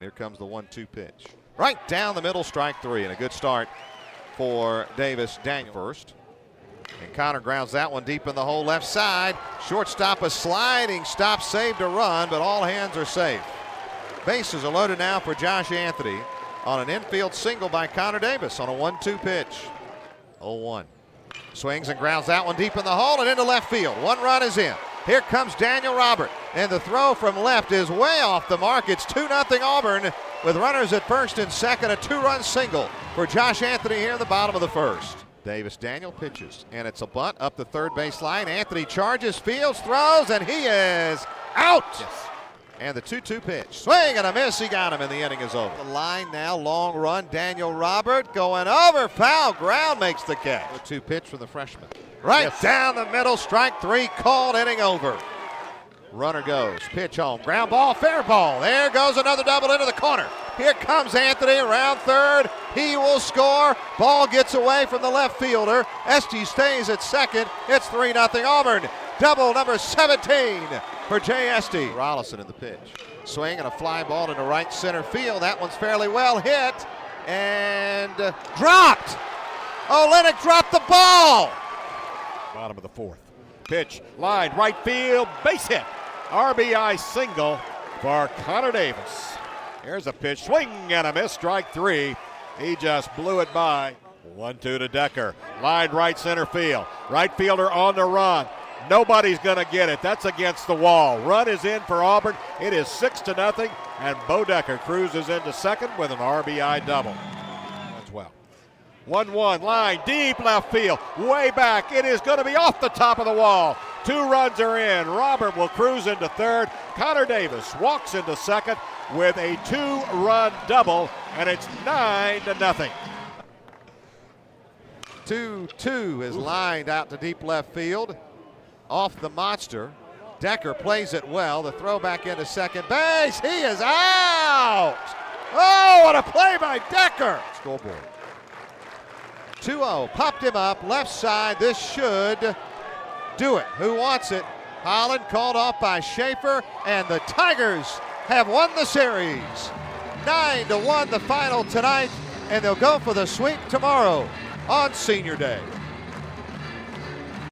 Here comes the one-two pitch. Right down the middle, strike three, and a good start for Davis Daniel first. And Connor grounds that one deep in the hole left side. Shortstop a sliding stop, saved a run, but all hands are safe. Bases are loaded now for Josh Anthony on an infield single by Connor Davis on a 1-2 pitch. 0-1. Swings and grounds that one deep in the hole and into left field. One run is in. Here comes Daniel Robert, and the throw from left is way off the mark. It's 2 0 Auburn with runners at first and second. A two run single for Josh Anthony here in the bottom of the first. Davis Daniel pitches, and it's a bunt up the third base line. Anthony charges, fields, throws, and he is out. Yes. And the 2 2 pitch. Swing and a miss. He got him, and the inning is over. The line now, long run. Daniel Robert going over. Foul ground makes the catch. The 2 pitch from the freshman. Right Yes. down the middle. Strike three called. Inning over. Runner goes. Pitch home. Ground ball. Fair ball. There goes another double into the corner. Here comes Anthony around third. He will score. Ball gets away from the left fielder. Estes stays at second. It's 3 0 Auburn. Double number 17 for Jay Estes. Rolison in the pitch. Swing and a fly ball into right center field. That one's fairly well hit and dropped. Olenek dropped the ball. Bottom of the fourth. Pitch, line, right field, base hit. RBI single for Connor Davis. Here's a pitch, swing and a miss, strike three. He just blew it by. One two to Decker. Line right center field. Right fielder on the run. Nobody's going to get it. That's against the wall. Run is in for Auburn. It is six to nothing, and Bo Decker cruises into second with an RBI double. As well. 1 1 line deep left field, way back. It is going to be off the top of the wall. Two runs are in. Robert will cruise into third. Connor Davis walks into second with a two run double, and it's 9 to nothing. 2 2 is lined out to deep left field. Off the monster. Decker plays it well. The throw back into second base. He is out. Oh, what a play by Decker. Scoreboard. 2 0. Popped him up. Left side. This should do it. Who wants it? Holland called off by Schaefer, and the Tigers have won the series. 9 to 1 the final tonight, and they'll go for the sweep tomorrow on Senior Day.